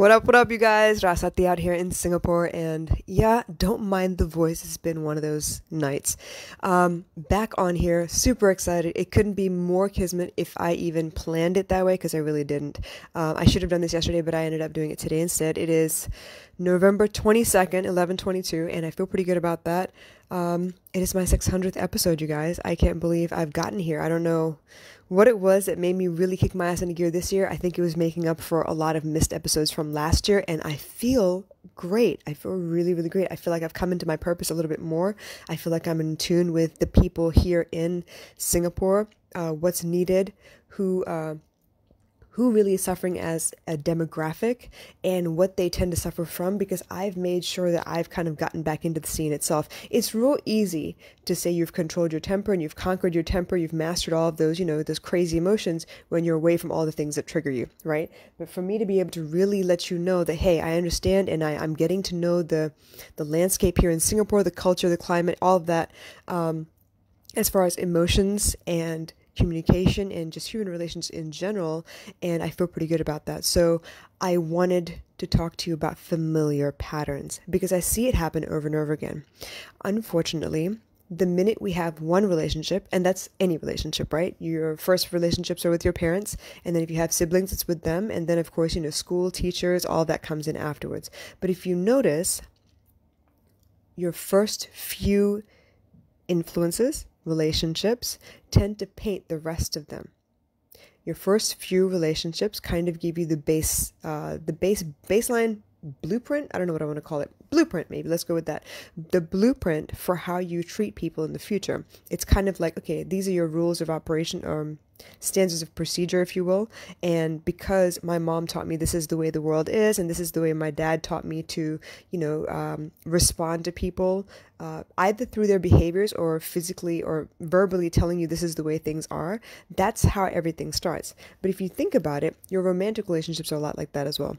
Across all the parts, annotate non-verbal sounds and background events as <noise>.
What up, what up, you guys? Rasathi out here in Singapore, and yeah, don't mind the voice. It's been one of those nights. Um, back on here, super excited. It couldn't be more kismet if I even planned it that way, because I really didn't. Um, I should have done this yesterday, but I ended up doing it today instead. It is November 22nd, 1122, and I feel pretty good about that. Um, it is my 600th episode, you guys. I can't believe I've gotten here. I don't know what it was that made me really kick my ass into gear this year. I think it was making up for a lot of missed episodes from last year, and I feel great. I feel really, really great. I feel like I've come into my purpose a little bit more. I feel like I'm in tune with the people here in Singapore, uh, what's needed, who. Uh, who really is suffering as a demographic and what they tend to suffer from because I've made sure that I've kind of gotten back into the scene itself. It's real easy to say you've controlled your temper and you've conquered your temper, you've mastered all of those, you know, those crazy emotions when you're away from all the things that trigger you, right? But for me to be able to really let you know that, hey, I understand and I, I'm getting to know the the landscape here in Singapore, the culture, the climate, all of that, um, as far as emotions and communication and just human relations in general. And I feel pretty good about that. So I wanted to talk to you about familiar patterns because I see it happen over and over again. Unfortunately, the minute we have one relationship, and that's any relationship, right? Your first relationships are with your parents, and then if you have siblings, it's with them, and then of course, you know, school, teachers, all that comes in afterwards. But if you notice, your first few influences relationships tend to paint the rest of them. Your first few relationships kind of give you the base, uh, the base baseline blueprint. I don't know what I want to call it. Blueprint, maybe. Let's go with that. The blueprint for how you treat people in the future. It's kind of like, okay, these are your rules of operation or um, standards of procedure, if you will. And because my mom taught me this is the way the world is, and this is the way my dad taught me to, you know, um, respond to people, uh, either through their behaviors or physically or verbally telling you this is the way things are, that's how everything starts. But if you think about it, your romantic relationships are a lot like that as well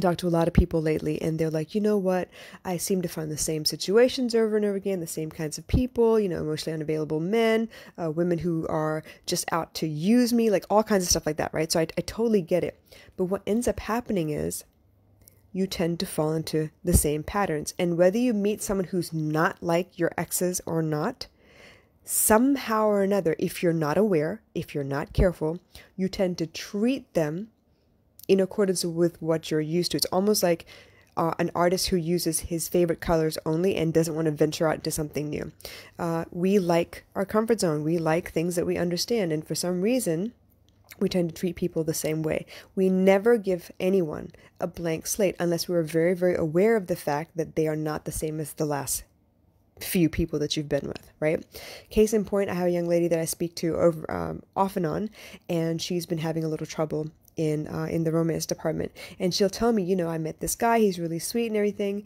talked to a lot of people lately and they're like you know what? I seem to find the same situations over and over again the same kinds of people you know emotionally unavailable men uh, women who are just out to use me like all kinds of stuff like that right? So I, I totally get it. But what ends up happening is you tend to fall into the same patterns and whether you meet someone who's not like your exes or not somehow or another if you're not aware if you're not careful you tend to treat them in accordance with what you're used to. It's almost like uh, an artist who uses his favorite colors only and doesn't want to venture out into something new. Uh, we like our comfort zone. We like things that we understand. And for some reason, we tend to treat people the same way. We never give anyone a blank slate unless we are very, very aware of the fact that they are not the same as the last few people that you've been with, right? Case in point, I have a young lady that I speak to over um, off and on, and she's been having a little trouble in uh, in the romance department, and she'll tell me, you know, I met this guy, he's really sweet and everything,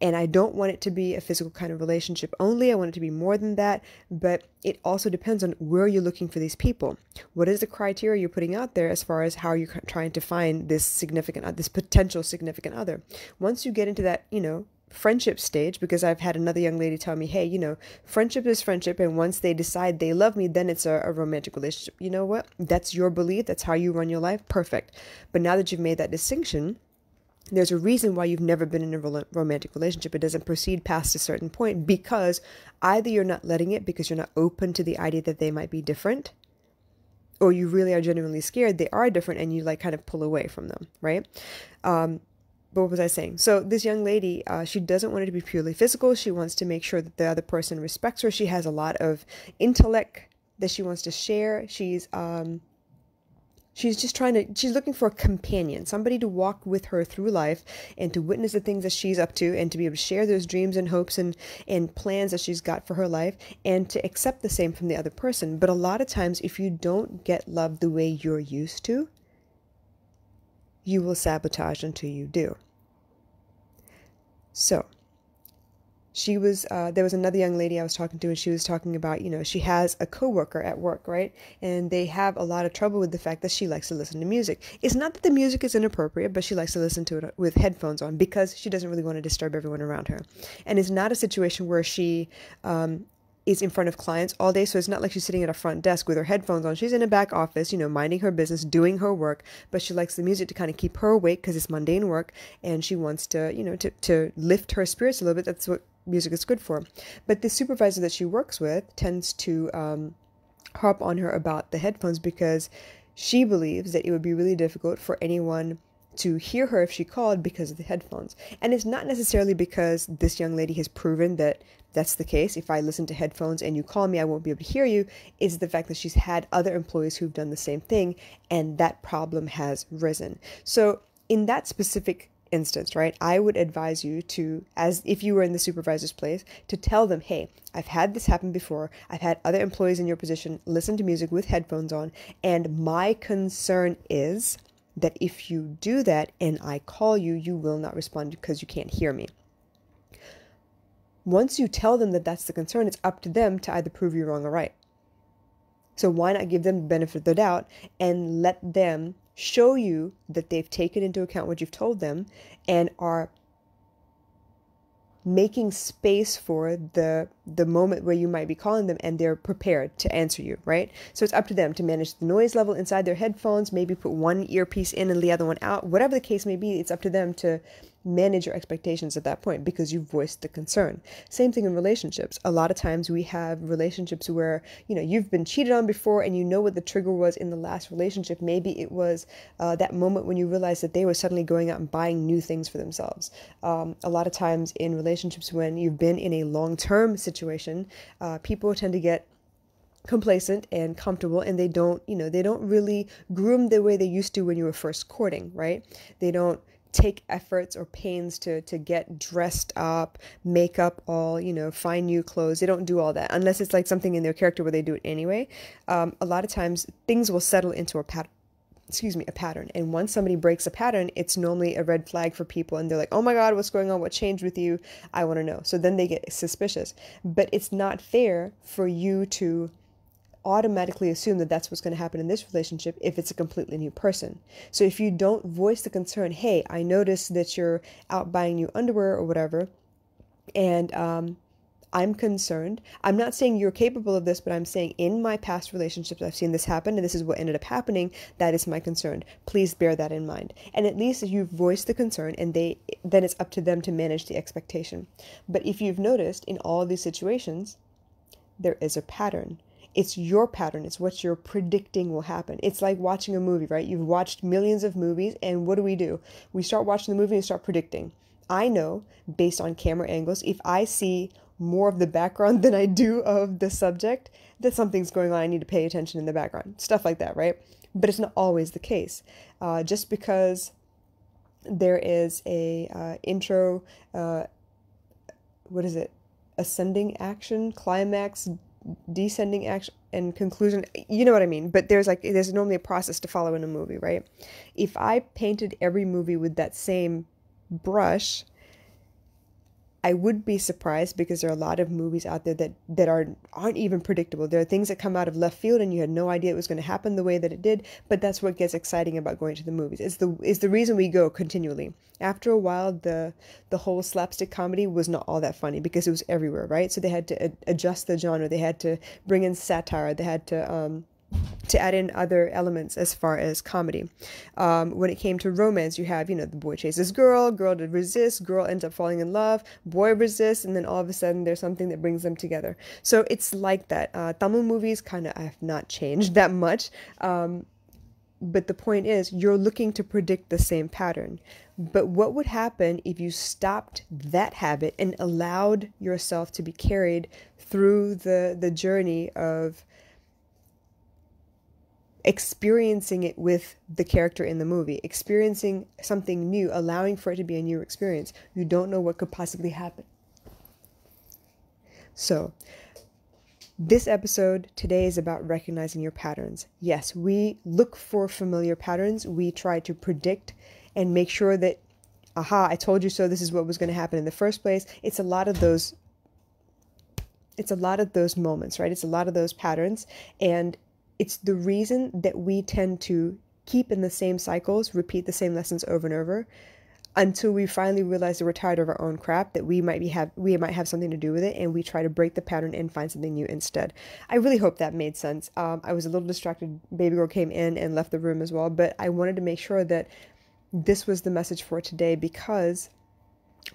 and I don't want it to be a physical kind of relationship only. I want it to be more than that, but it also depends on where you're looking for these people. What is the criteria you're putting out there as far as how you're trying to find this significant, uh, this potential significant other? Once you get into that, you know, friendship stage because I've had another young lady tell me, hey, you know, friendship is friendship. And once they decide they love me, then it's a, a, romantic relationship. You know what? That's your belief. That's how you run your life. Perfect. But now that you've made that distinction, there's a reason why you've never been in a romantic relationship. It doesn't proceed past a certain point because either you're not letting it because you're not open to the idea that they might be different or you really are genuinely scared they are different and you like kind of pull away from them, right? Um, what was I saying? So this young lady, uh, she doesn't want it to be purely physical. She wants to make sure that the other person respects her. She has a lot of intellect that she wants to share. She's um, she's just trying to. She's looking for a companion, somebody to walk with her through life and to witness the things that she's up to, and to be able to share those dreams and hopes and and plans that she's got for her life, and to accept the same from the other person. But a lot of times, if you don't get love the way you're used to, you will sabotage until you do. So, she was uh, there was another young lady I was talking to, and she was talking about you know she has a coworker at work, right? And they have a lot of trouble with the fact that she likes to listen to music. It's not that the music is inappropriate, but she likes to listen to it with headphones on because she doesn't really want to disturb everyone around her. And it's not a situation where she um, is in front of clients all day. So it's not like she's sitting at a front desk with her headphones on. She's in a back office, you know, minding her business, doing her work, but she likes the music to kind of keep her awake because it's mundane work and she wants to, you know, to, to lift her spirits a little bit. That's what music is good for. But the supervisor that she works with tends to um, harp on her about the headphones because she believes that it would be really difficult for anyone to hear her if she called because of the headphones. And it's not necessarily because this young lady has proven that that's the case. If I listen to headphones and you call me, I won't be able to hear you. It's the fact that she's had other employees who've done the same thing and that problem has risen. So, in that specific instance, right, I would advise you to, as if you were in the supervisor's place, to tell them, hey, I've had this happen before. I've had other employees in your position listen to music with headphones on, and my concern is that if you do that and I call you, you will not respond because you can't hear me. Once you tell them that that's the concern, it's up to them to either prove you wrong or right. So why not give them the benefit of the doubt and let them show you that they've taken into account what you've told them and are making space for the the moment where you might be calling them and they're prepared to answer you right so it's up to them to manage the noise level inside their headphones maybe put one earpiece in and the other one out whatever the case may be it's up to them to manage your expectations at that point because you voiced the concern. Same thing in relationships. A lot of times we have relationships where, you know, you've been cheated on before and you know what the trigger was in the last relationship. Maybe it was uh, that moment when you realized that they were suddenly going out and buying new things for themselves. Um, a lot of times in relationships, when you've been in a long term situation, uh, people tend to get complacent and comfortable and they don't you know they don't really groom the way they used to when you were first courting right they don't take efforts or pains to to get dressed up, make up all, you know, find new clothes. They don't do all that unless it's like something in their character where they do it anyway. Um, a lot of times things will settle into a pattern excuse me, a pattern. And once somebody breaks a pattern, it's normally a red flag for people. And they're like, oh my God, what's going on? What changed with you? I want to know. So then they get suspicious. But it's not fair for you to automatically assume that that's what's going to happen in this relationship if it's a completely new person. So if you don't voice the concern, hey, I noticed that you're out buying new underwear or whatever, and um, I'm concerned. I'm not saying you're capable of this, but I'm saying in my past relationships, I've seen this happen, and this is what ended up happening. That is my concern. Please bear that in mind. And at least if you've voiced the concern, and they then it's up to them to manage the expectation. But if you've noticed in all these situations, there is a pattern it's your pattern. It's what you're predicting will happen. It's like watching a movie, right? You've watched millions of movies, and what do we do? We start watching the movie and start predicting. I know based on camera angles, if I see more of the background <laughs> than I do of the subject, that something's going on. I need to pay attention in the background. Stuff like that, right? But it's not always the case. Uh, just because there is a uh, intro, uh, what is it? Ascending action, climax, descending action and conclusion you know what i mean but there's like there's normally a process to follow in a movie right if i painted every movie with that same brush I would be surprised because there are a lot of movies out there that that are aren't even predictable. There are things that come out of left field and you had no idea it was going to happen the way that it did. But that's what gets exciting about going to the movies. It's the is the reason we go continually. After a while, the the whole slapstick comedy was not all that funny because it was everywhere, right? So they had to adjust the genre. They had to bring in satire. They had to um, to add in other elements as far as comedy. Um, when it came to romance, you have, you know, the boy chases girl, girl to resist, girl ends up falling in love, boy resists, and then all of a sudden there's something that brings them together. So it's like that. Uh, Tamil movies kind of have not changed <laughs> that much. Um, but the point is, you're looking to predict the same pattern. But what would happen if you stopped that habit and allowed yourself to be carried through the, the journey of experiencing it with the character in the movie, experiencing something new, allowing for it to be a new experience. You don't know what could possibly happen. So, this episode today is about recognizing your patterns. Yes, we look for familiar patterns. We try to predict and make sure that, aha, I told you so, this is what was going to happen in the first place. It's a lot of those. It's a lot of those moments, right? It's a lot of those patterns. And it's the reason that we tend to keep in the same cycles, repeat the same lessons over and over, until we finally realize that we're tired of our own crap that we might be have we might have something to do with it and we try to break the pattern and find something new instead. I really hope that made sense. Um, i was a little distracted baby girl came in and left the room as well but i wanted to make sure that this was the message for today because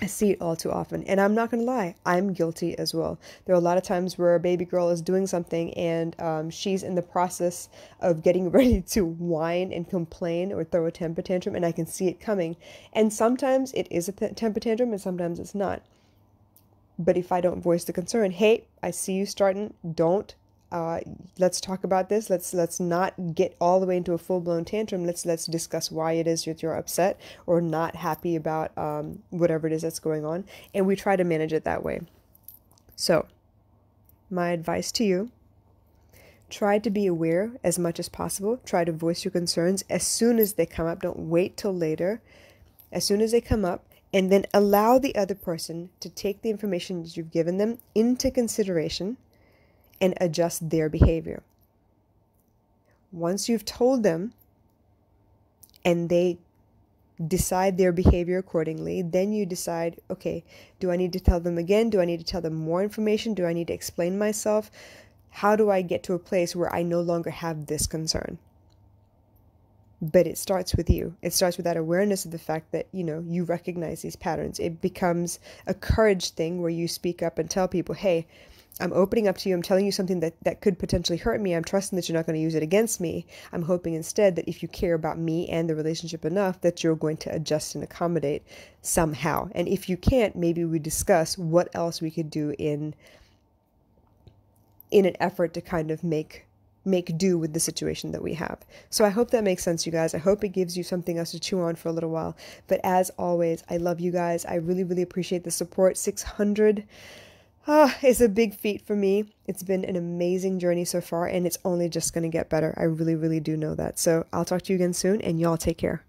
I see it all too often. And I'm not going to lie, I'm guilty as well. There are a lot of times where a baby girl is doing something and um, she's in the process of getting <laughs> ready to whine and complain or throw a temper tantrum, and I can see it coming. And sometimes it is a temper tantrum, and sometimes it's not. But if I don't voice the concern, hey, I see you starting, don't uh, let's talk about this. Let's let's not get all the way into a full blown tantrum. Let's let's discuss why it is that you're upset or not happy about um, whatever it is that's going on, and we try to manage it that way. So, my advice to you: try to be aware as much as possible. Try to voice your concerns as soon as they come up. Don't wait till later. As soon as they come up, and then allow the other person to take the information that you've given them into consideration and adjust their behavior. Once you've told them and they decide their behavior accordingly, then you decide okay, do I need to tell them again? Do I need to tell them more information? Do I need to explain myself? How do I get to a place where I no longer have this concern? But it starts with you. It starts with that awareness of the fact that, you know, you recognize these patterns. It becomes a courage thing where you speak up and tell people, hey, I'm opening up to you. I'm telling you something that, that could potentially hurt me. I'm trusting that you're not going to use it against me. I'm hoping instead that if you care about me and the relationship enough, that you're going to adjust and accommodate somehow. And if you can't, maybe we discuss what else we could do in in an effort to kind of make make do with the situation that we have. So I hope that makes sense, you guys. I hope it gives you something else to chew on for a little while. But as always, I love you guys. I really, really appreciate the support. 600 Ah, it's a big feat for me. It's been an amazing journey so far, and it's only just going to get better. I really, really do know that. So I'll talk to you again soon, and y'all take care.